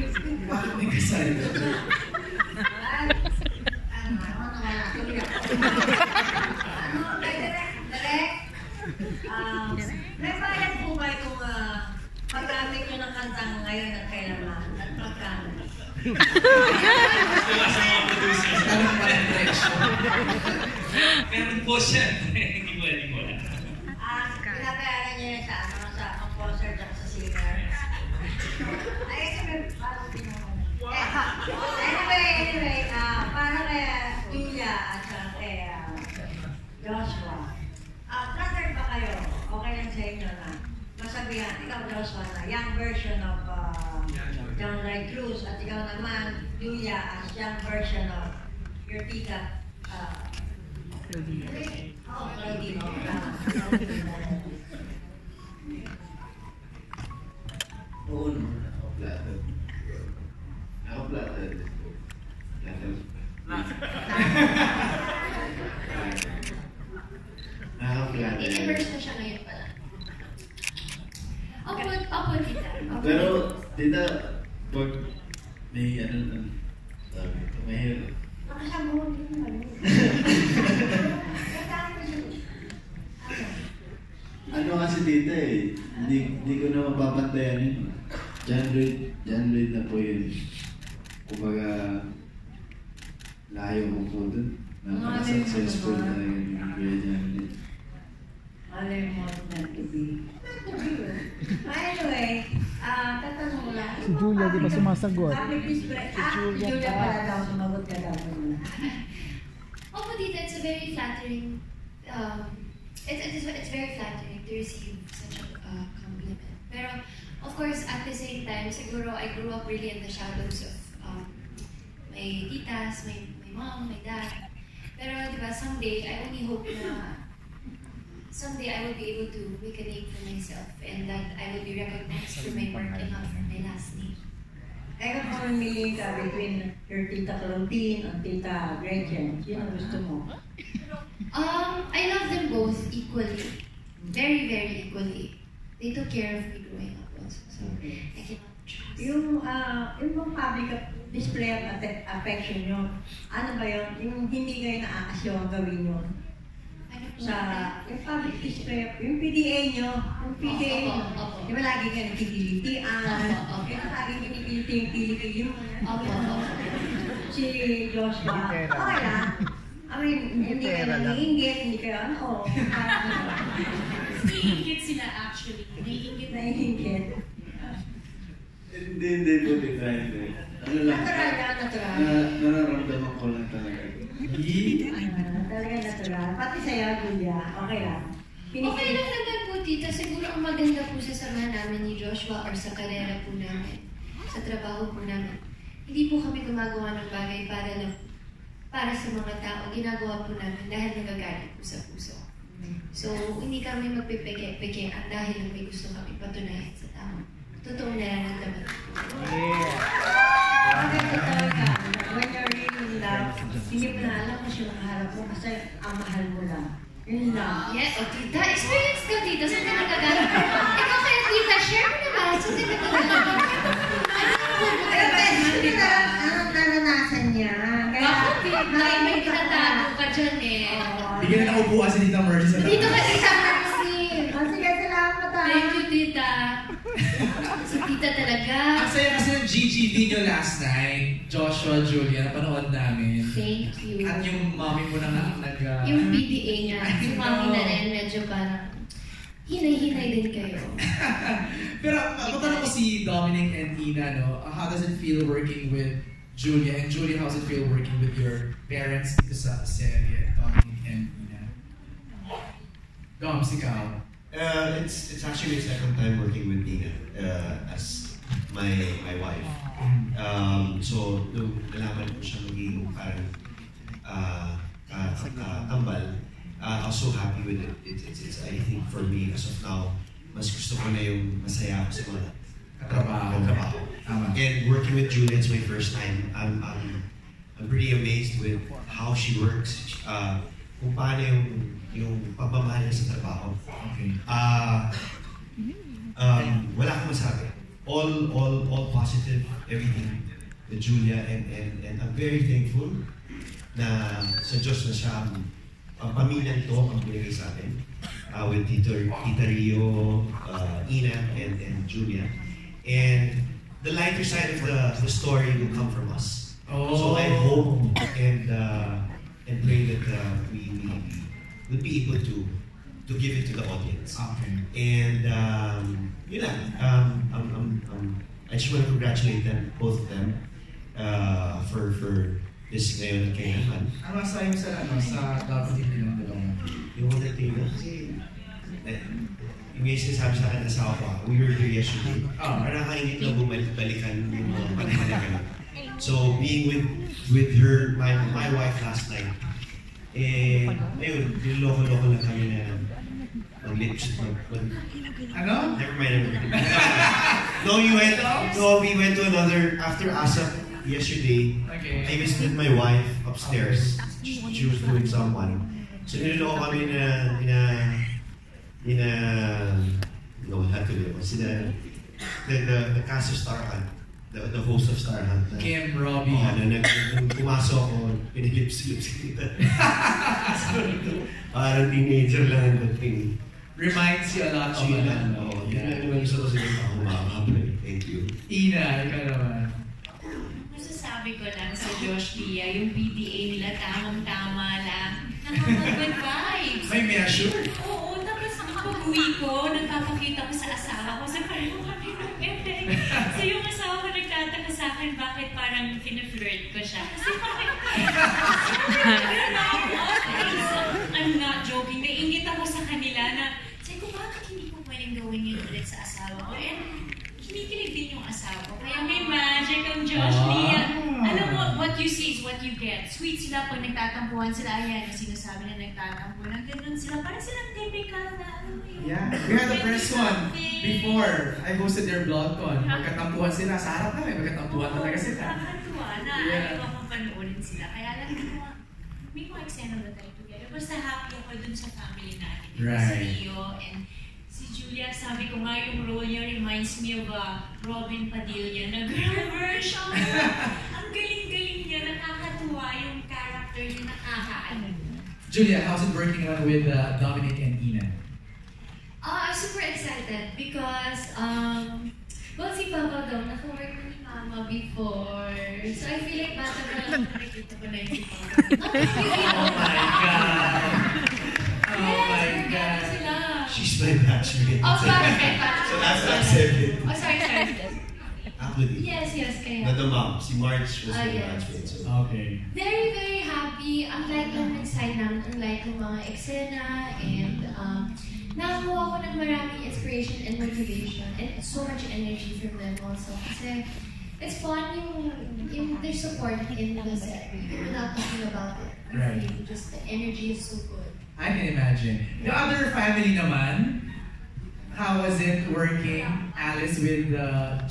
Bakit may kasal? May bayad po ba itong uh, pag-gamit nyo ng kantang ngayon at kailangan at pagkano? Diba sa mga producers? Tanong pa rin presyo. Meron po siya. Hindi mo, hindi mo. Ah, pinabayaran niyo yun sa ano, sa composer at sa singer. Anyway, ah, para kay Julia at kay Joshua. Ah, brother ba kayo? Okay lang sa na masabihan, ikaw Joshua na young version of uh, John Cruz at ikaw naman, Julia, as young version of your tita, uh, Oh, Claudine. Oo naman, naka-platter. Naka-platter. Naka-platter. In-immerse na siya ngayon Pero, tita. pag may ano, ano, sabi ko, mahirap. Naman. Ano kasi tita eh, hindi, hindi ko na mapapantayan yun. John Reed na po yun. Kumbaga, layo ko po dun. Napaka-successful na yun yung Kuya John Reed. Malay mo meant to be. Anyway, ah, tatanong ko lang. Si Julia, di ba sumasagot? Public display. Ah, si Julia pala daw, sumagot ka daw. Opo, tita, it's a very flattering, um, it's, it's, it's very flattering to receive such a uh, compliment. Pero, of course, at the same time, siguro I grew up really in the shadows of um, my titas, my, my mom, my dad. Pero, di ba, someday, I only hope na someday I will be able to make a name for myself and that I will be recognized for my work and not for my last name. Eh, kung mamimili ka between your tita Claudine and tita Gretchen, sino gusto mo? Um, I love them both equally. Very, very equally. They took care of me growing up also. So I cannot choose. Yung, ah, yung mga public display of affection nyo, ano ba yun? Yung hindi kayo naakasyon gawin yun? Ano po Sa, ba? yung public display, of- yung PDA nyo, yung PDA nyo, Opo, opo. di ba lagi ka nagkikilitian? Opo, opo. Kaya lagi kinikiliti yung kilikili mo. Opo, opo. Si Joshua, okay lang. I mean, hindi ka nangiingit, hindi ka ano, parang Naiingit sila actually. Naiingit naiingit. Hindi, hindi po tita, hindi. Ano lang, Natural yan, natural. na, nararamdaman ko lang talaga. Ah, Talaga natural. Pati sa'yo, Julia, okay lang. Okay lang naman po, tita. Siguro ang maganda po sa samahan namin ni Joshua or sa karera po namin, sa trabaho po namin. Hindi po kami gumagawa ng bagay para lang para sa mga tao. Ginagawa po namin dahil nagagalit po sa puso. So, hindi kami magpipeke-pekean dahil may gusto kami patunayan sa tao. Totoo na lang ang po. Bakit totoo ka? When you're really in love, hindi mo na alam kung sino kaharap mo kasi ang mahal mo lang. Yun lang. Yes, o tita, experience ka tita, saan ka nagagalit? Ikaw kaya tita, share ng GGD nyo last night, Joshua, Julia, napanood namin. Thank you. At yung mommy mo na nga nag... uh, Yung PDA niya, si I mami know. na rin medyo parang hinay-hinay din kayo. Pero matanong ko si Dominic and Ina, no? Uh, How does it feel working with Julia? And Julia, how does it feel working with your parents dito sa serye, Dominic and Ina? Doms, ikaw. Uh, it's it's actually my second time working with Nina uh, as my my wife. Um, so nung nalaman ko siya magiging parang uh, ka, ka, katambal, uh, I was so happy with it. It, it's, it's I think for me as of now, mas gusto ko na yung masaya ako sa mga Katrabaho. katrabaho. And working with Julia, it's my first time. I'm, I'm, I'm pretty amazed with how she works. Uh, kung paano yung, yung pagmamahal niya sa trabaho. Okay. Ah, um, wala akong masabi. All all all positive, everything with Julia and and and I'm very thankful na sa Diyos na siya ang ang pamilyang to ang binigay sa atin uh, with Tito, Tita Rio, uh, Ina, and, and Julia. And the lighter side of the, the story will come from us. Oh. So I hope and uh, and pray that uh, we, we will be able to to give it to the audience. Okay. And um, yun lang. Um, um, um, um, I just want to congratulate them, both of them, uh, for for this ngayon kay naman. Ano masasabi mo sa, ano, sa dapat hindi ng dalawa? Yung mga tingin kasi eh, yung may sinasabi sa akin asawa ko, we were here yesterday. Oh. Parang nakaingit na bumalik-balikan yung mga panahon na ganun. So, being with with her, my my wife last night, eh, ayun, niloloko-loko lang kami na mag-lips, mag, mag, Ano? Never mind. Never mind. no, you went. No, we went to another after ASAP yesterday. Okay. I visited my wife upstairs. She, she was doing someone. So niloloko kami na ina ina no, had to do was the the the, the cast of Star Hunt, the, the host of Star Hunt. na- Kim, Robbie. Oo, na nag, nung pumasok ako, pinilips-lips kita. Parang teenager lang ang dating. Reminds you a lot, Oh, man. Sheila. Oo, yun lang yung gusto ko sa iyo. Ako makakapag. Thank you. Ina, ikaw naman. Masasabi ko lang sa Josh Lia, yung PDA nila tamang-tama lang. Nakaka-good vibes. May measure. Oo, pag-uwi ko, nagpapakita ko sa asawa ko, sa pareho kami ng effect. So yung asawa ko nagtataka sa akin, bakit parang flirt ko siya. Kasi parang, I'm not joking, naingit ako sa kanila na, sabi ko, bakit hindi ko pwedeng gawin yun ulit sa asawa ko? And kinikilig din yung asawa ko. Kaya may magic ang Josh Ah. Lia. Mo, what you see is what you get. Sweet sila pag nagtatampuhan sila. Ayan, yung sinasabi na nagtatampuhan. Ganun sila. Parang silang typical na, ano yun. Yeah, we had the first one before I hosted their blog con. Magkatampuhan sila. Sa harap kami, magkatampuhan talaga sila. Nakakatuwa na Yeah. ayaw akong panoorin sila. Kaya lang mo, may mga eksena na tayo together. Basta happy ako dun sa family natin. Right. Si Rio and si Julia, sabi ko nga yung role niya reminds me of uh, Robin Padilla na girl version. Ang galing-galing niya, nakakatuwa yung character niya, nakakaano. Julia, how's it working out with uh, Dominic and Ina? Uh, I'm super excited because, um, well, si Papa daw, naka-work na ni Mama before. So I feel like bata pa lang nakikita ko na yung si Papa. Oh my God! Oh my Yes, God! sila. She's my batchmate. Oh, sorry, sorry. So that's what I said it. Oh, sorry, sorry. yes. Actually, Yes, yes, kaya. na the mom, si Marge was Ah, my yes. batchmate. So, Okay. Very, very happy. Unlike lang ng side namin, unlike ng mga eksena, and um, nakakuha ko ng maraming inspiration and motivation, and so much energy from them also. Kasi it's fun yung, yung their support in the set, even without talking about it. Right. Really, just the energy is so good. I can imagine. The other family naman, how was it working, Alice, with uh,